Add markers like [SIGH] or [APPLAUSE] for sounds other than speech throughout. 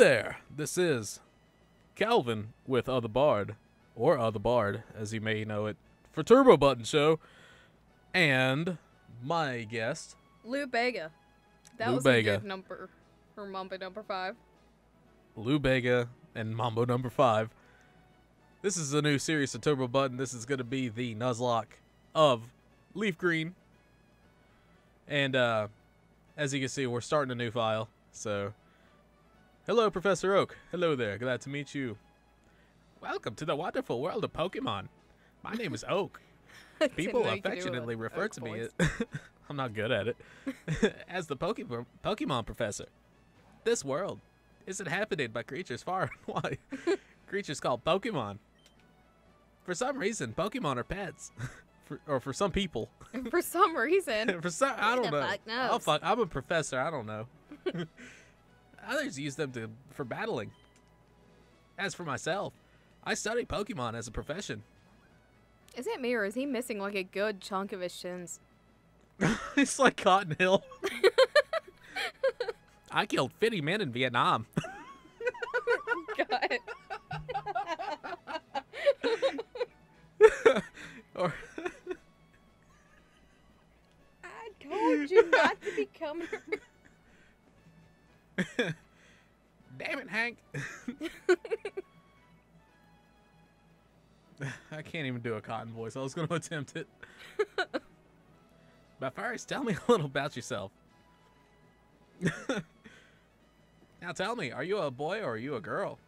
There. This is Calvin with Uhthebard, or Other Bard, as you may know it, for Turbo Button Show, and my guest, Lou Bega. That Lou was Bega. a good number for Mambo number five. Lou Bega and Mambo Number Five. This is a new series of Turbo Button. This is going to be the Nuzlocke of Leaf Green, and uh, as you can see, we're starting a new file. So, hello, Professor Oak. Hello there. Glad to meet you. Welcome to the wonderful world of Pokemon. My name is Oak. [LAUGHS] People Didn't know you could do a affectionately refer Oak to me. As, [LAUGHS] I'm not good at it. [LAUGHS] as the Pokemon Pokemon professor. This world is inhabited by creatures far and wide. creatures called Pokemon. For some reason, Pokemon are pets. for, or for some people. for some reason. for some, I don't know. fuck Oh knows? fuck! I'm a professor. I don't know. Others use them to for battling. As for myself, I study Pokemon as a profession. Is it me or is he missing like a good chunk of his shins? [LAUGHS] it's like Cotton Hill. [LAUGHS] I killed 50 men in Vietnam. God. [LAUGHS] or I told you not to be coming. [LAUGHS] damn it, Hank. [LAUGHS] I can't even do a cotton voice. I was going [LAUGHS] to attempt it. but first, tell me a little about yourself. now tell me, are you a boy or are you a girl?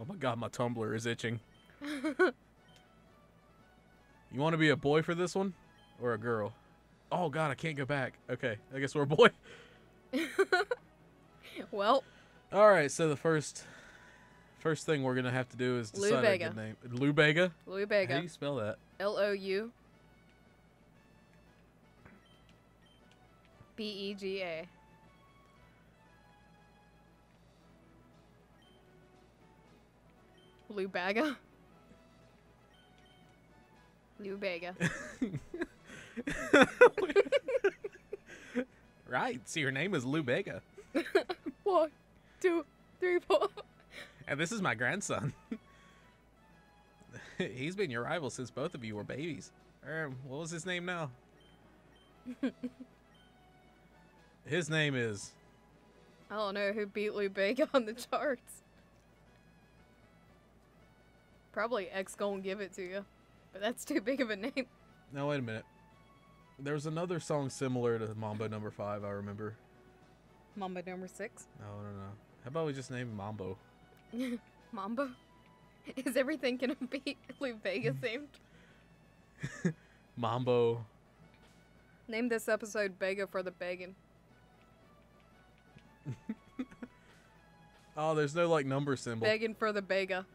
Oh my god, my Tumblr is itching. you want to be a boy for this one or a girl? Oh god, I can't go back. Okay, I guess we're a boy. [LAUGHS] well, All right, so the first first thing we're gonna have to do is Lou decide a Bega. good name. Lou Bega. Lou How do you spell that? L O U B E G A. Lou Bega. [LAUGHS] [LAUGHS] Right. So your name is Lou Bega, [LAUGHS] One, two, three, four. and this is my grandson. [LAUGHS] He's been your rival since both of you were babies. Um, what was his name now? [LAUGHS] his name is I don't know who beat Lou Bega on the charts. Probably X gonna give it to you, but that's too big of a name. no. Wait a minute. There was another song similar to Mambo Number Five. I remember. Mamba number six. No, no, no. How about we just name Mambo? [LAUGHS] Mamba? Is everything gonna be [LAUGHS] Lou Bega [LAUGHS] themed? Mambo. Name this episode Bega for the Begging. Oh, there's no like number symbol. Begging for the Bega.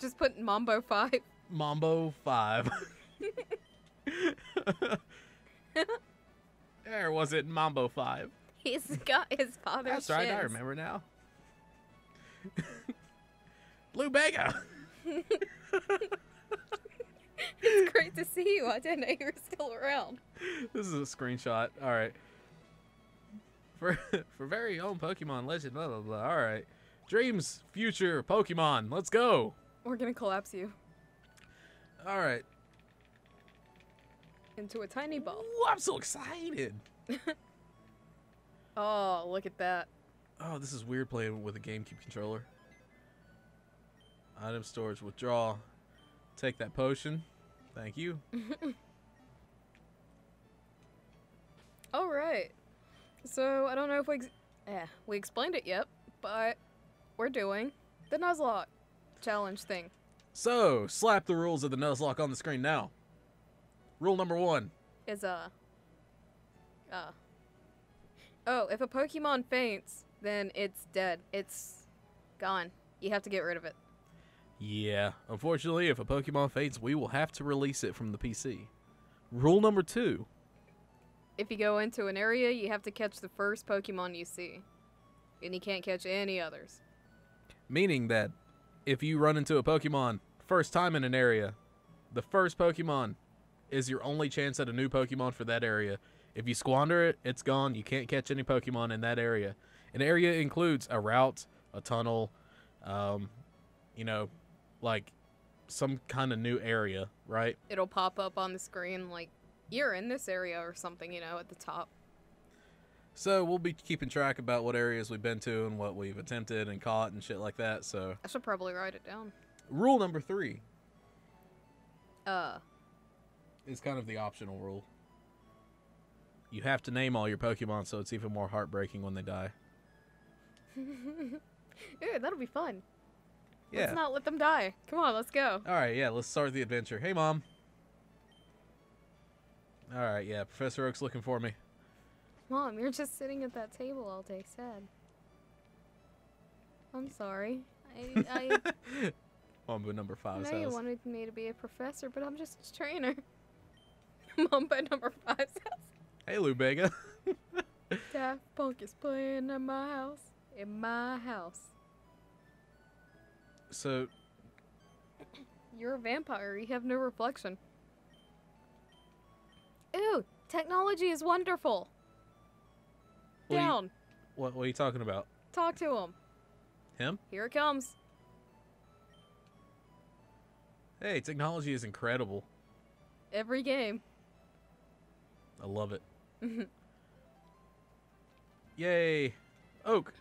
Just put Mambo 5. Mambo Five. [LAUGHS] there was it Mambo Five? He's got his father's That's right, I remember now. Lou Bega. [LAUGHS] It's great to see you. I didn't know you were still around. This is a screenshot. All right. For [LAUGHS] for very own Pokemon legend. Blah blah blah. All right. Dreams, future, Pokemon. Let's go. We're gonna collapse you All right. into a tiny ball. Ooh, I'm so excited. [LAUGHS] Oh, look at that. Oh, this is weird playing with a GameCube controller. Item storage, withdraw. Take that potion. Thank you. [LAUGHS] All right. So I don't know if we ex- eh, we explained it yet, but we're doing the Nuzlocke challenge thing. So, slap the rules of the Nuzlocke on the screen now. Rule number one. Is uh uh Oh, if a Pokemon faints, then it's dead. It's gone. You have to get rid of it. Yeah, unfortunately, if a Pokemon faints, we will have to release it from the PC. Rule number two. If you go into an area, you have to catch the first Pokemon you see. And you can't catch any others. Meaning that if you run into a Pokemon first time in an area, the first Pokemon is your only chance at a new Pokemon for that area. If you squander it, it's gone. You can't catch any Pokemon in that area. An area includes a route, a tunnel, um, you know, like some kind of new area, right? It'll pop up on the screen like you're in this area or something, you know, at the top. So we'll be keeping track about what areas we've been to and what we've attempted and caught and shit like that. So I should probably write it down. rule number three Uh, is kind of the optional rule. You have to name all your Pokemon, so it's even more heartbreaking when they die. [LAUGHS] Ew, that'll be fun. Yeah. Let's not let them die. Come on, let's go. All right, yeah, let's start the adventure. Hey, mom. All right, yeah, Professor Oak's looking for me. Mom, you're just sitting at that table all day sad. I'm sorry. I, I [LAUGHS] Mambo number five's know you wanted me to be a professor, but I'm just a trainer. [LAUGHS] Mamba number five. house. Hey, Lou Bega. [LAUGHS] Daft Punk is playing in my house. In my house. so, You're a vampire. You have no reflection. Ew, technology is wonderful. What do you- Down. what, what are you talking about? Talk to him. Him? Here it comes. Hey, technology is incredible. Every game. I love it. [LAUGHS] Yay. Oak.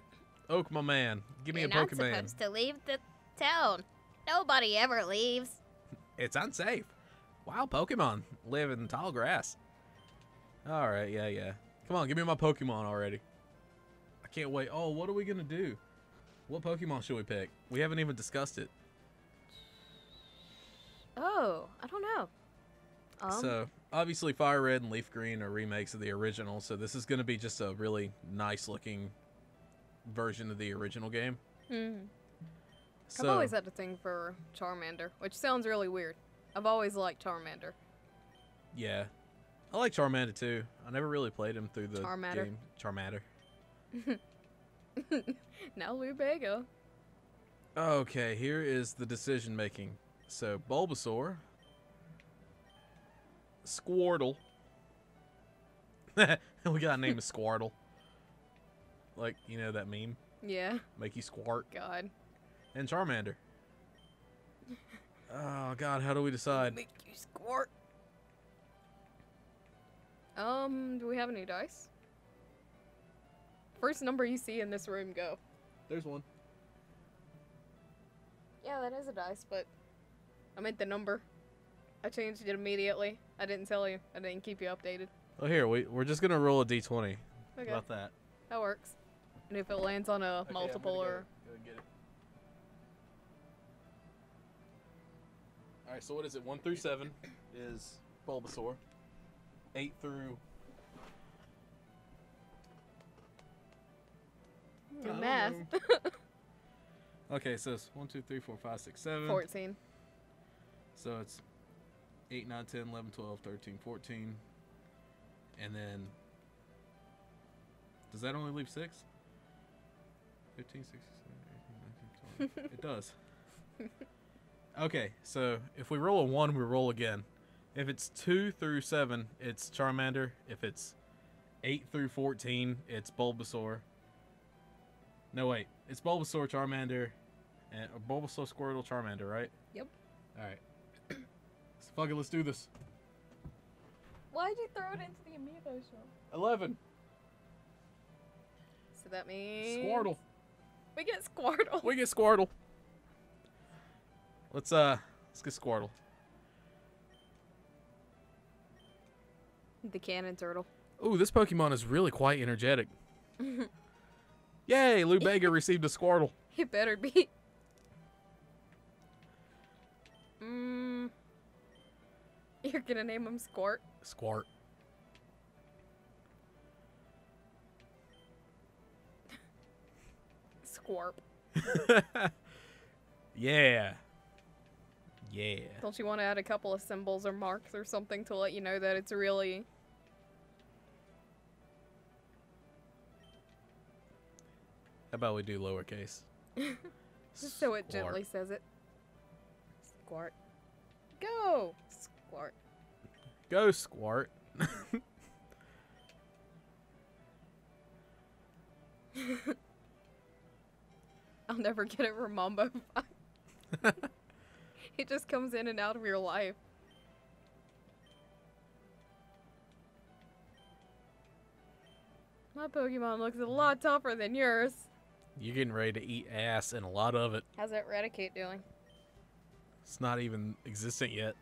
Oak, my man. Give me You're a not Pokemon. supposed to leave the town. Nobody ever leaves. It's unsafe. Wild Pokemon live in tall grass. All right, yeah, yeah. Come on, give me my Pokemon already. I can't wait. Oh, what are we gonna do? What Pokemon should we pick? We haven't even discussed it. Oh, I don't know. Um, so obviously, Fire Red and Leaf Green are remakes of the original. So this is gonna be just a really nice looking version of the original game. hmm. So I've always had a thing for Charmander, which sounds really weird. I've always liked Charmander. yeah, I like Charmander too. I never really played him through the Charmander. game. Charmander. now Lou Bega. Okay, here is the decision making. So Bulbasaur, Squirtle. [LAUGHS] we got a name of Squirtle. [LAUGHS] Like you know that meme, Yeah, make you squart, God. and Charmander. [LAUGHS] Oh God, how do we decide? Make you squirt. Um, do we have any dice? First number you see in this room, go. There's one. Yeah, that is a dice, but I meant the number. I changed it immediately. I didn't tell you. I didn't keep you updated. Oh here, we we're just gonna roll a d20. Okay, About that. that works. And if it lands on a multiple or All right, so what is it? One through seven is Bulbasaur. Eight through your math. [LAUGHS] Okay, so it's 1, 2, 3, 4, 5, 6, 7. 14. So it's 8, 9, 10, 11, 12, 13, 14. And then. Does that only leave 6? 15, 16, 17, 18, 19, 20. [LAUGHS] it does. Okay, so if we roll a 1, we roll again. If it's 2 through 7, it's Charmander. If it's 8 through 14, it's Bulbasaur. No, wait. It's Bulbasaur, Charmander, and or Bulbasaur, Squirtle, Charmander, right? Yep. All right. [COUGHS] so fuck it, let's do this. Why'd you throw it into the amiibo shop? 11. So that means Squirtle. We get Squirtle. We get Squirtle. Let's uh, let's get Squirtle. The cannon turtle. Ooh, this Pokemon is really quite energetic. [LAUGHS] Yay, Lou Bega [LAUGHS] received a Squirtle. It better be. Mm. You're gonna name him Squirt? Squart. Squarp. [LAUGHS] yeah. Yeah. Don't you want to add a couple of symbols or marks or something to let you know that it's really... How about we do lowercase? [LAUGHS] Just so it gently says it. Squart. Go! Squart. Go, Squart. [LAUGHS] I'll never get it Ramambo. [LAUGHS] Mambo 5. it just comes in and out of your life. My Pokemon looks a lot tougher than yours. You're getting ready to eat ass and a lot of it. How's that Raticate doing? It's not even existent yet.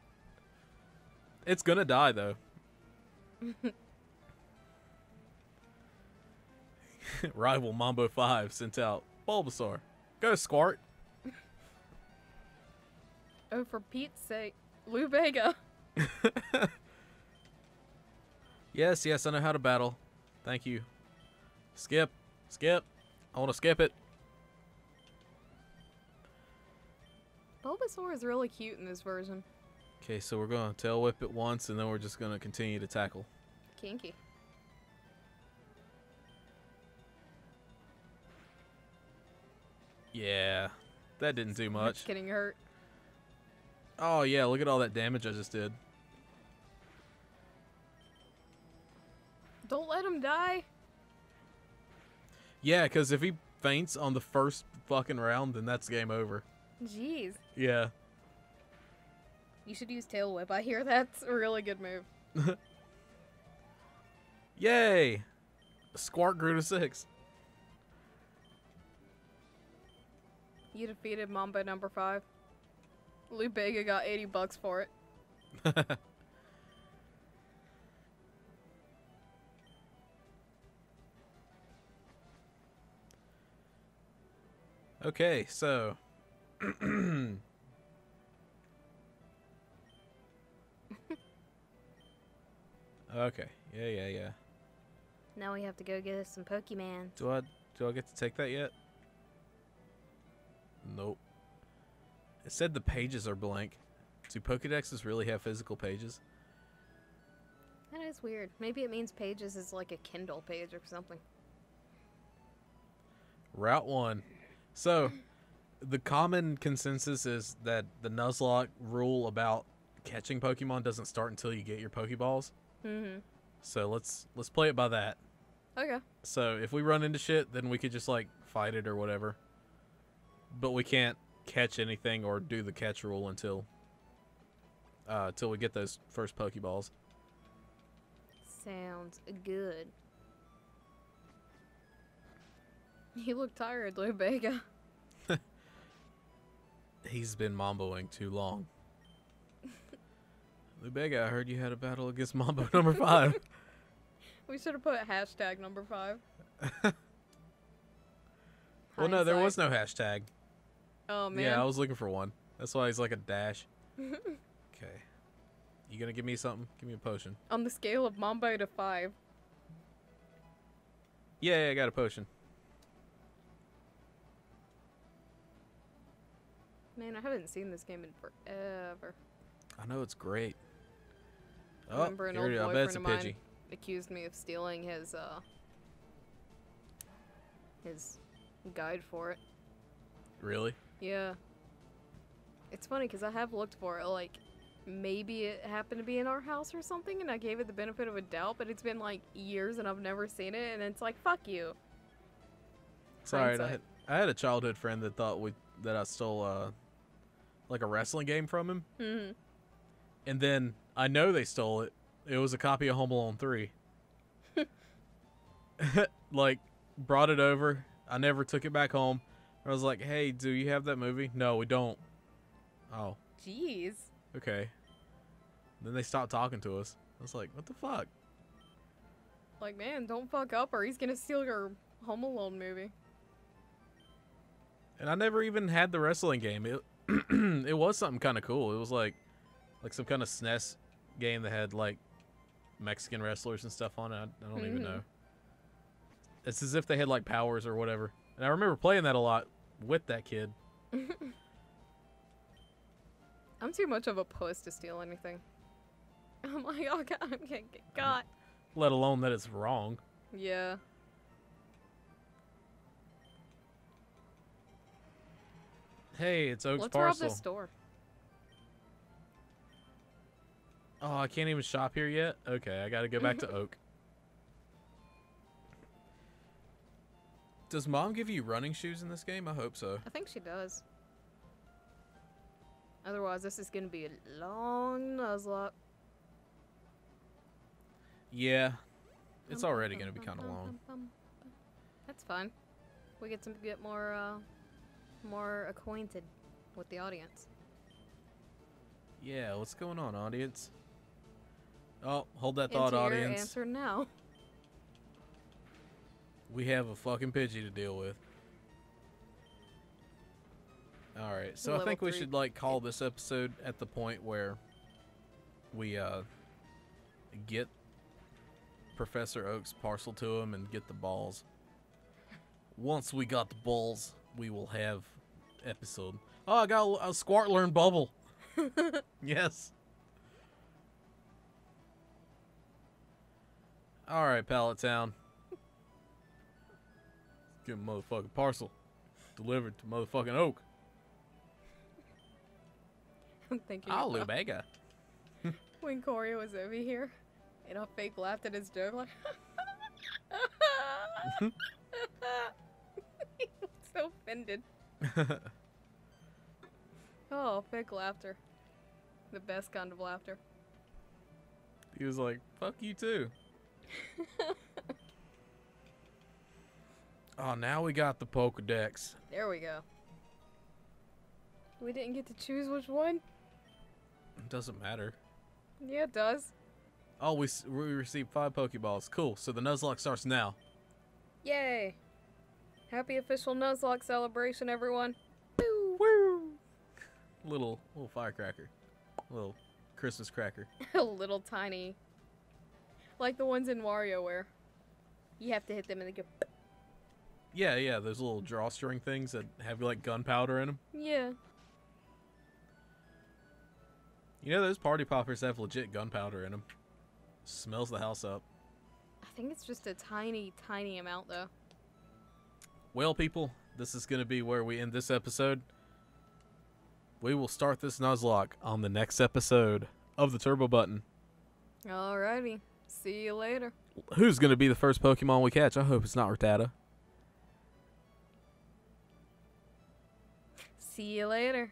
It's gonna die though. [LAUGHS] [LAUGHS] Rival Mambo 5 sent out Bulbasaur. Go Squart. Oh, for Pete's sake. Lou Bega. [LAUGHS] Yes, yes, I know how to battle. Thank you. Skip. Skip. I want to skip it. Bulbasaur is really cute in this version. Okay, so we're going to tail whip it once and then we're just going to continue to tackle. Kinky. Yeah. That didn't do much. It's getting hurt. Oh, yeah, look at all that damage I just did. Don't let him die. Yeah, because if he faints on the first fucking round, then that's game over. Jeez. Yeah. You should use Tail Whip. I hear that's a really good move. [LAUGHS] Yay! Squart grew to six. You defeated Mamba number five. Lou Bega got 80 bucks for it. [LAUGHS] Okay, so. [LAUGHS] okay. Yeah, yeah, yeah. Now we have to go get us some Pokemon. Do I do I get to take that yet? Nope. It said the pages are blank. Do Pokedexes really have physical pages? That is weird. Maybe it means pages is like a Kindle page or something. Route one. So, the common consensus is that the Nuzlocke rule about catching Pokemon doesn't start until you get your Pokeballs. Mm-hmm. So let's let's play it by that. Okay. So if we run into shit, then we could just like fight it or whatever. But we can't catch anything or do the catch rule until uh until we get those first Pokeballs. Sounds good. [LAUGHS] You look tired, Lou Bega. [LAUGHS] He's been mamboing too long. [LAUGHS] Lou Bega, I heard you had a battle against Mambo number five. We should have put hashtag number five. well, no, there was no hashtag. Oh man. Yeah, I was looking for one. That's why he's like a dash. [LAUGHS] okay. You gonna give me something? Give me a potion. On the scale of Mambo to five. Yeah, yeah, I got a potion. Man, I haven't seen this game in forever. I know it's great. Oh, Remember an old it is. I bet it's a boyfriend of Pidgey. mine accused me of stealing his uh his guide for it. Really? Yeah. It's funny because I have looked for it. Like, maybe it happened to be in our house or something, and I gave it the benefit of a doubt. But it's been like years, and I've never seen it, and it's like, fuck you. Sorry, I had, I had a childhood friend that thought we that I stole uh like a wrestling game from him, hmm and then I know they stole it. It was a copy of Home Alone three. [LAUGHS] [LAUGHS] like brought it over. I never took it back home. I was like, "Hey, do you have that movie?" No, we don't. Oh, Jeez. okay. Then they stopped talking to us. I was like, "What the fuck?" Like, man, don't fuck up, or he's gonna steal your Home Alone movie. And I never even had the wrestling game. It [CLEARS THROAT] it was something kind of cool. It was like like some kind of SNES game that had like Mexican wrestlers and stuff on it. I, I don't even Mhm. know. It's as if they had like powers or whatever. And I remember playing that a lot with that kid. [LAUGHS] I'm too much of a puss to steal anything. [LAUGHS] I'm like, oh god, I'm gonna get uh-huh. got. Let alone that it's wrong. Yeah. Hey, it's Oak's Let's rob this store. Oh, I can't even shop here yet. Okay, I got to go back to [LAUGHS] Oak. Does mom give you running shoes in this game? I hope so. I think she does. Otherwise, this is gonna be a long Nuzlocke. Yeah. It's already going to be kind of long. That's fine. We get to get more, uh, more acquainted with the audience. Yeah, what's going on, audience? Oh, hold that thought, Enter audience. answer now. [LAUGHS] We have a fucking Pidgey to deal with. Alright, so I Level think we three. should, like, call this episode at the point where we, uh, get Professor Oak's parcel to him and get the balls. Once we got the balls, we will have episode. Oh, I got a, a Squartlearn bubble. [LAUGHS] yes. Alright, Pallet Town. Get a motherfucking parcel delivered to motherfucking Oak. I'm thinking Oh, about Lou Bega. when Corey was over here, and I fake laughed at his joke like. he was [LAUGHS] [LAUGHS] so offended. [LAUGHS] Oh, fake laughter. The best kind of laughter. he was like, fuck you too. Oh, now we got the Pokedex. There we go. We didn't get to choose which one? It doesn't matter. Yeah, it does. Oh, we, we received five Pokeballs. Cool. So the Nuzlocke starts now. Yay! Happy official Nuzlocke celebration, everyone. Woo! Woo! Little, little firecracker. Little Christmas cracker. A [LAUGHS] little tiny. Like the ones in WarioWare. You have to hit them and they go. Yeah, yeah, those little drawstring things that have like gunpowder in them. Yeah. You know those party poppers have legit gunpowder in them. Smells the house up. I think it's just a tiny, tiny amount though. Well, people, this is going to be where we end this episode. We will start this Nuzlocke on the next episode of the Turbo Button. Alrighty. See you later. Who's going to be the first Pokemon we catch? I hope it's not Rattata. See you later.